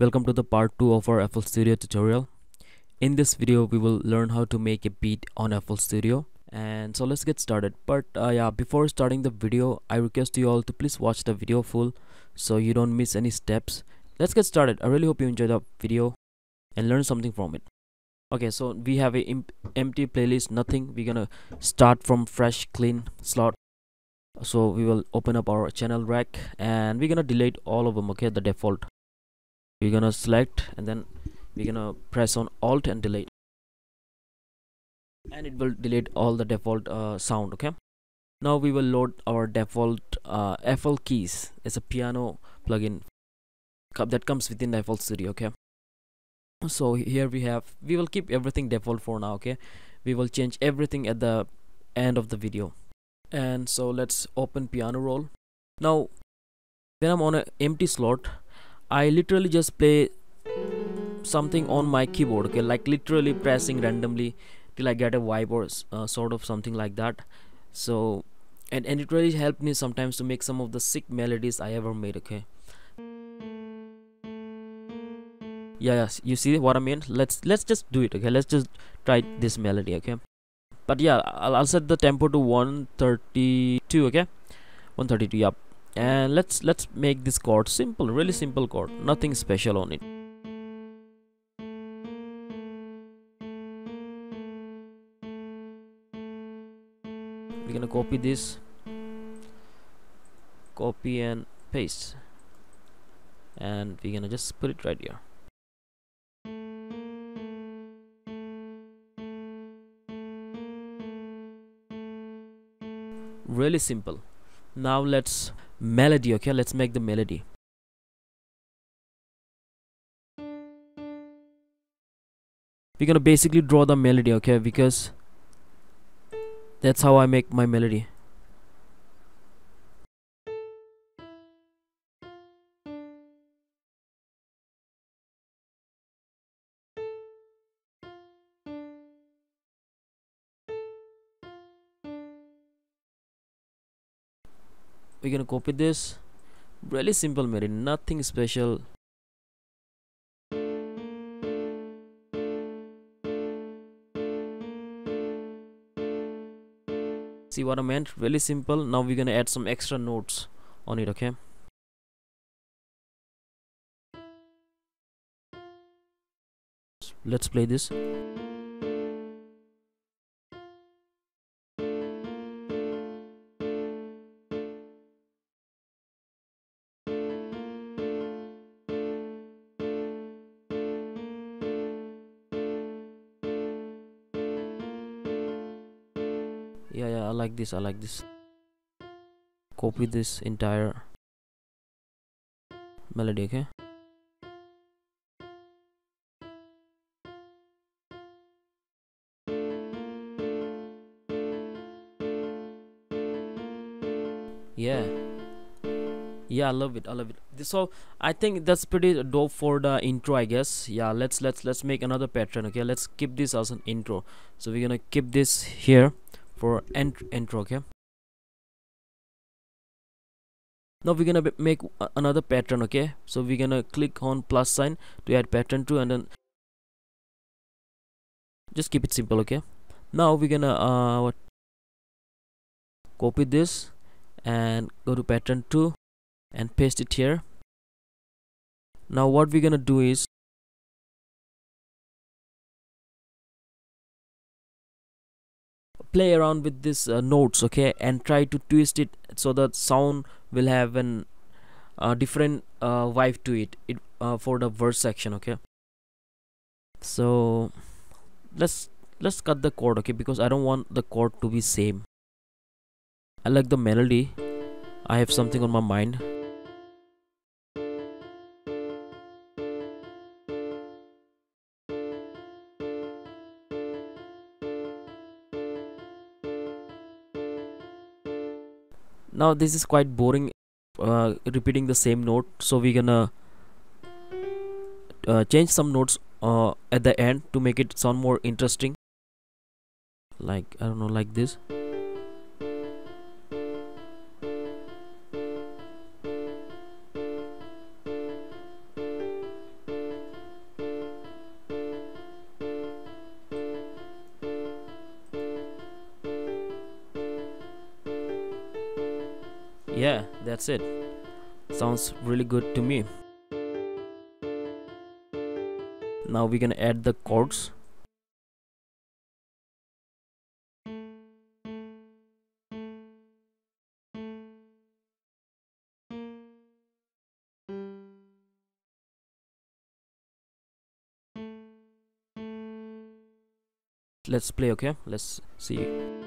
Welcome to the part 2 of our FL Studio tutorial. In this video we will learn how to make a beat on FL Studio and so let's get started but uh, yeah before starting the video I request you all to please watch the video full so you don't miss any steps. Let's get started. I really hope you enjoy the video and learn something from it. Okay so we have a empty playlist nothing we're gonna start from fresh clean slot so we will open up our channel rack and we're gonna delete all of them okay the default we're gonna select and then we're gonna press on alt and delete. And it will delete all the default uh, sound okay? Now we will load our default uh, FL keys. It's a piano plugin that comes within FL Studio okay? So here we have we will keep everything default for now okay? We will change everything at the end of the video. And so let's open piano roll. Now when I'm on an empty slot I literally just play something on my keyboard okay? Like literally pressing randomly till I get a vibe or uh, sort of something like that. So and, and it really helped me sometimes to make some of the sick melodies I ever made okay? Yeah yes you see what I mean? Let's let's just do it okay? Let's just try this melody okay? But yeah I'll, I'll set the tempo to 132 okay? 132 yep and let's let's make this chord simple really mm. simple chord. Nothing special on it. We're gonna copy this. Copy and paste. And we're gonna just put it right here. Really simple. Now let's melody okay? Let's make the melody. We're gonna basically draw the melody okay? Because that's how I make my melody we're gonna copy this. Really simple melody nothing special. See what I meant? Really simple. Now we're gonna add some extra notes on it okay? Let's play this like this i like this. Copy this entire melody okay? Yeah. Yeah i love it i love it. So i think that's pretty dope for the intro i guess. Yeah let's let's let's make another pattern okay? Let's keep this as an intro. So we're gonna keep this here for ent intro okay now we're gonna make another pattern okay? So we're gonna click on plus sign to add pattern to and then just keep it simple okay? Now we're gonna uh copy this and go to pattern 2 and paste it here. Now what we're gonna do is play around with this uh, notes okay and try to twist it so that sound will have an uh, different uh, vibe to it, it uh, for the verse section okay. So let's let's cut the chord okay because I don't want the chord to be same. I like the melody. I have something on my mind now this is quite boring uh, repeating the same note. So we're gonna uh, change some notes uh, at the end to make it sound more interesting. Like I don't know like this that's it. Sounds really good to me. Now we're gonna add the chords. Let's play okay? Let's see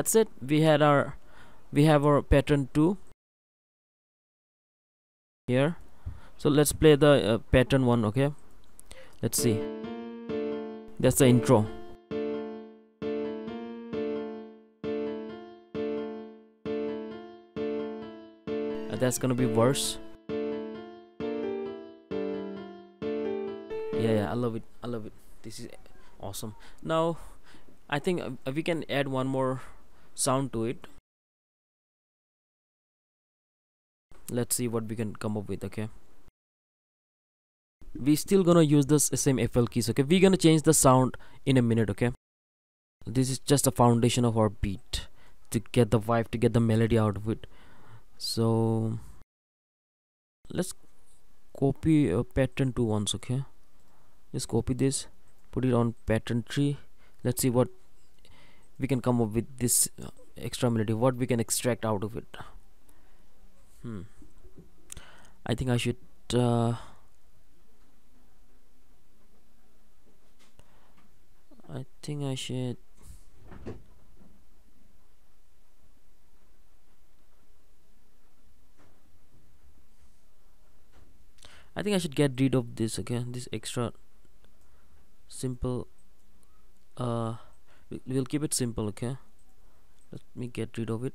that's it. We had our we have our pattern 2 here. So let's play the uh, pattern 1 okay? Let's see. That's the intro. Uh, that's gonna be verse yeah yeah i love it. I love it. This is awesome. Now i think uh, we can add one more sound to it. Let's see what we can come up with okay? We still gonna use this same FL keys okay? We're gonna change the sound in a minute okay? This is just a foundation of our beat to get the vibe to get the melody out of it. So let's copy a pattern two once okay? Just copy this put it on pattern 3 let's see what we can come up with this uh, extra melody what we can extract out of it? Hmm. I think I should uh, I think I should I think I should get rid of this okay? This extra simple uh we'll keep it simple okay? Let me get rid of it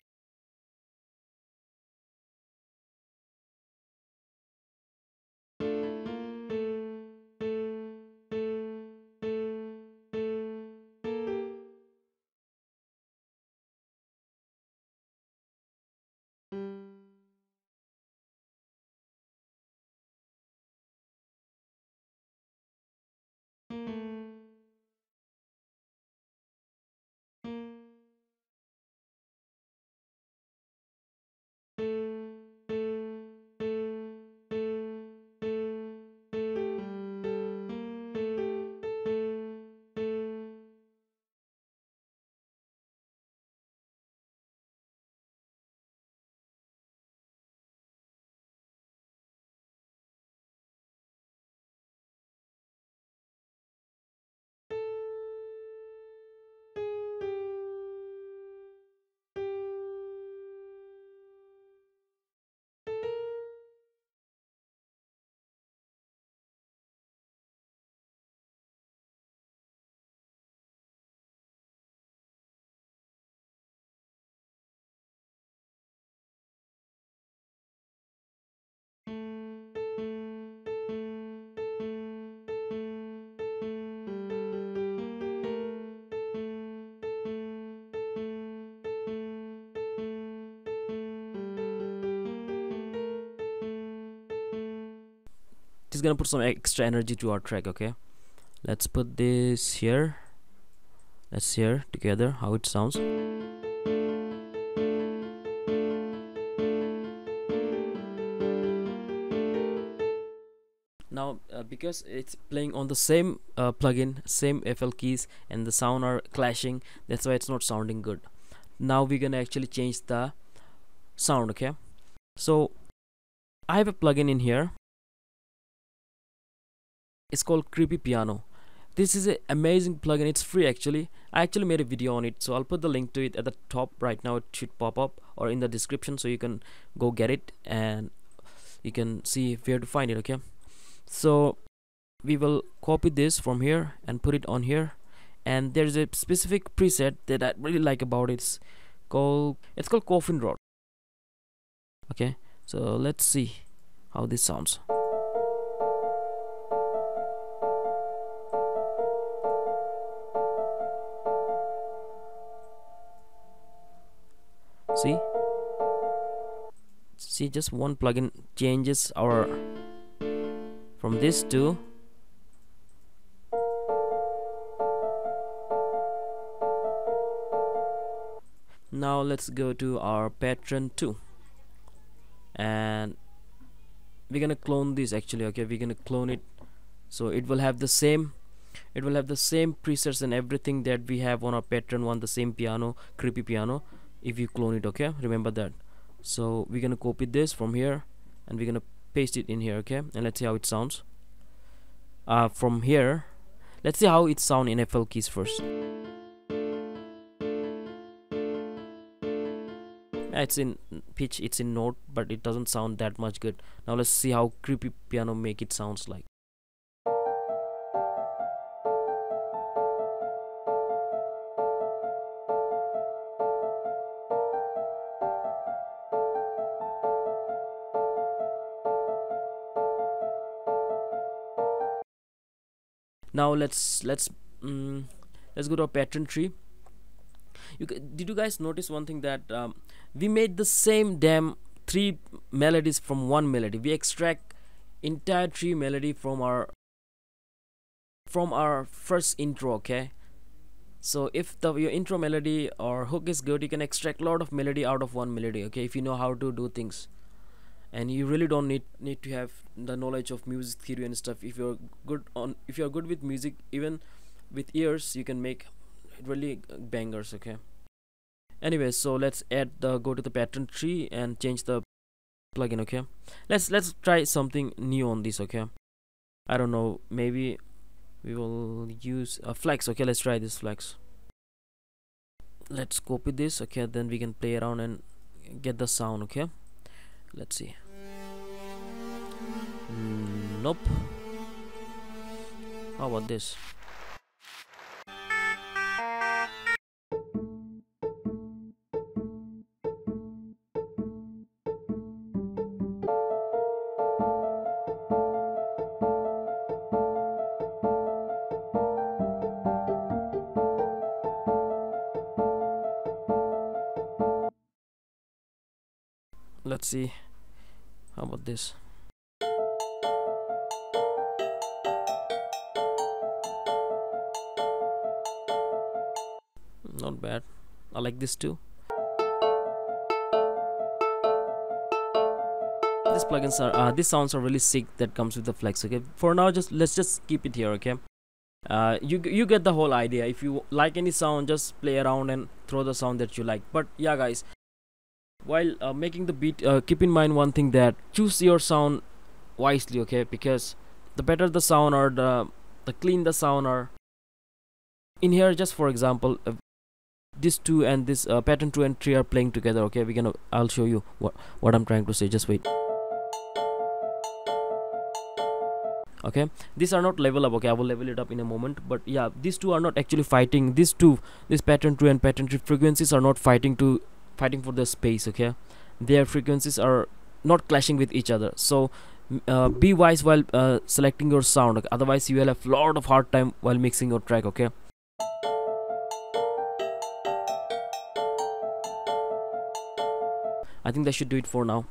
just gonna put some extra energy to our track okay? Let's put this here. Let's hear together how it sounds. Now uh, because it's playing on the same uh, plugin same FL keys and the sound are clashing that's why it's not sounding good. Now we're gonna actually change the sound okay? So I have a plugin in here it's called creepy piano. This is an amazing plugin it's free actually. I actually made a video on it so i'll put the link to it at the top right now. It should pop up or in the description so you can go get it and you can see where to find it okay? So we will copy this from here and put it on here. And there's a specific preset that i really like about it. It's called it's called coffin rod. Okay? So let's see how this sounds see? See just one plugin changes our from this to now let's go to our pattern 2 and we're gonna clone this actually okay? We're gonna clone it. So it will have the same it will have the same presets and everything that we have on our pattern one the same piano creepy piano if you clone it okay? Remember that. So we're gonna copy this from here and we're gonna paste it in here okay? And let's see how it sounds. Uh, from here let's see how it sound in FL keys first. It's in pitch it's in note but it doesn't sound that much good. Now let's see how creepy piano make it sounds like now let's let's um, let's go to our pattern tree. You did you guys notice one thing that um, we made the same damn three melodies from one melody. We extract entire tree melody from our from our first intro okay? So if the your intro melody or hook is good you can extract a lot of melody out of one melody okay? If you know how to do things and you really don't need need to have the knowledge of music theory and stuff. If you're good on if you're good with music even with ears you can make really bangers okay? Anyway so let's add the go to the pattern tree and change the plugin okay? Let's let's try something new on this okay? I don't know maybe we will use a flex okay? Let's try this flex. Let's copy this okay? Then we can play around and get the sound okay? Let's see Mm, nope. How about this? Let's see. How about this not bad. I like this too. These plugins are uh, these sounds are really sick that comes with the flex okay? For now just let's just keep it here okay? Uh, you you get the whole idea. If you like any sound just play around and throw the sound that you like. But yeah guys. While uh, making the beat uh, keep in mind one thing that choose your sound wisely okay? Because the better the sound or the the clean the sound or in here just for example uh, these two and this uh, pattern 2 and 3 are playing together okay? We're gonna i'll show you what what i'm trying to say. Just wait. Okay? These are not level up okay? I will level it up in a moment. But yeah these two are not actually fighting. These two this pattern 2 and pattern 3 frequencies are not fighting to fighting for the space okay? Their frequencies are not clashing with each other. So uh, be wise while uh, selecting your sound. Okay? otherwise you will have a lot of hard time while mixing your track okay I think that should do it for now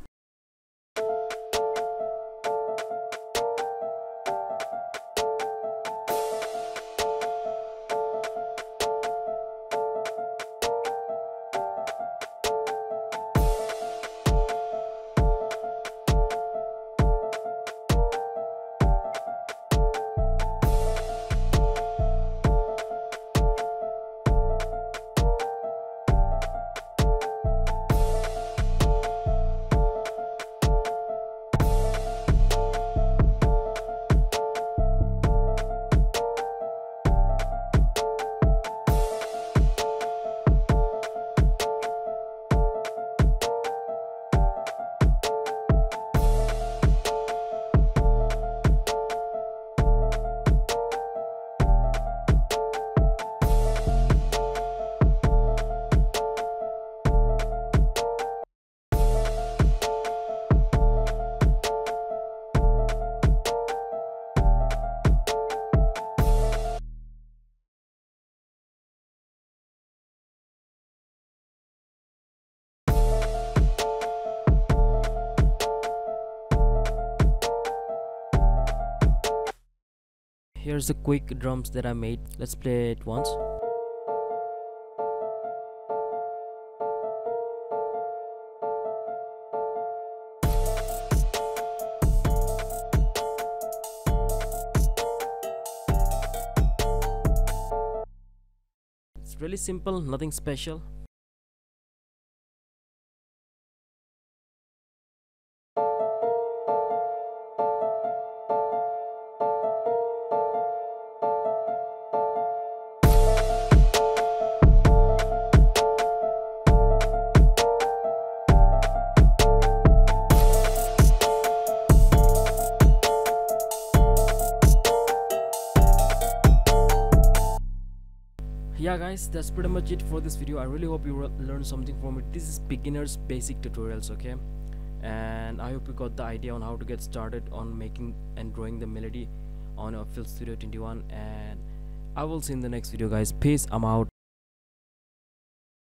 here's the quick drums that I made. Let's play it once. It's really simple nothing special yeah guys that's pretty much it for this video. I really hope you learned something from it. This is beginners basic tutorials okay? And i hope you got the idea on how to get started on making and drawing the melody on FL Studio 21 and i will see you in the next video guys. Peace. I'm out